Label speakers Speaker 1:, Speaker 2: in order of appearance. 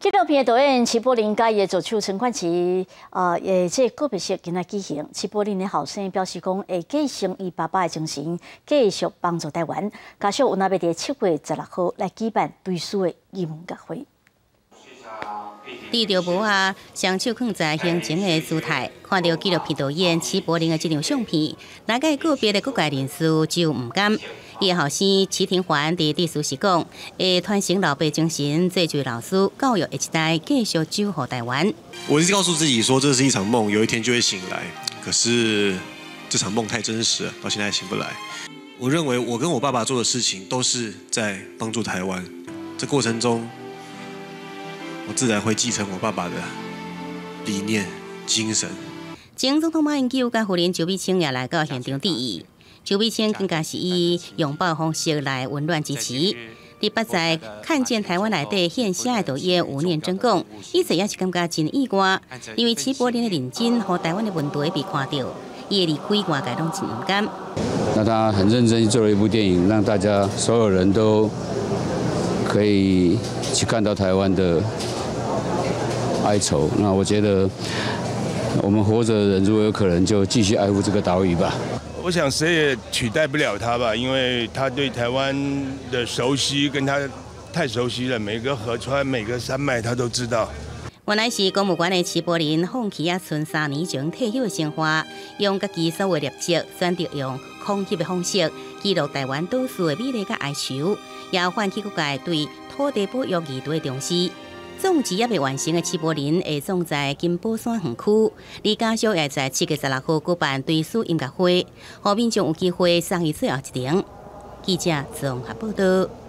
Speaker 1: 纪录片导演齐柏林甲伊的助手陈冠奇，呃，也即个别式今仔举行。齐柏林的后生表示讲，会继承伊爸爸的精神，继续帮助台湾。加上有那要伫七月十六号来举办对书的音乐会。
Speaker 2: 低调无啊，双手放在行前的姿态，看到纪录片导演齐柏林的这张相片，大概个别的各界人士就唔敢。叶后生齐廷环伫地书时讲，会传承老辈精神，这句老师教育一代继续守护台湾。
Speaker 3: 我一直告诉自己说，这是一场梦，有一天就会醒来。可是这场梦太真实了，到现在醒不来。我认为我跟我爸爸做的事情都是在帮助台湾，这过程中，我自然会继承我爸爸的理念、精神。
Speaker 2: 前总统马英九跟胡林周碧清也来到现场致意。邱碧清更加是以拥抱方式来温暖支持。第八在看见台湾来的现下的导演吴念真讲，一直也是感觉真意外，因为齐柏林的认真和台湾的问题被看到，夜里开外界拢真唔甘。
Speaker 4: 那他很认真做了一部电影，让大家所有人都可以去看到台湾的哀愁。那我觉得，我们活着的人如果有可能，就继续爱护这个岛屿吧。
Speaker 5: 我想谁也取代不了他吧，因为他对台湾的熟悉，跟他太熟悉了，每个河川、每个山脉他都知道。
Speaker 2: 原来是公务馆的齐柏林放弃啊，存三年前退休的生活，用家己所有业绩，选择用空气的方式记录台湾都市的美丽甲哀愁，也唤起各界对土地保育议题的重视。种植也未完成的齐柏林会种在金宝山园区，李家秀也在七月十六号举办对书音乐会，后面将有机会送伊最后一场。记者综合报道。